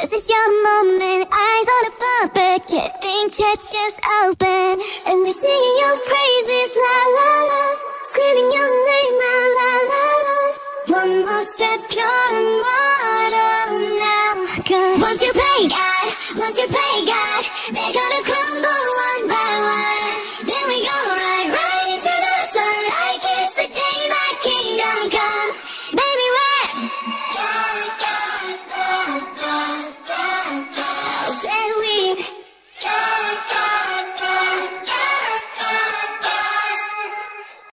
This is your moment, eyes on a puppet Can't just open. And we're singing your praises, la la la. Screaming your name, la la la la. One more step, pure immortal now. Cause once you play God, once you play God they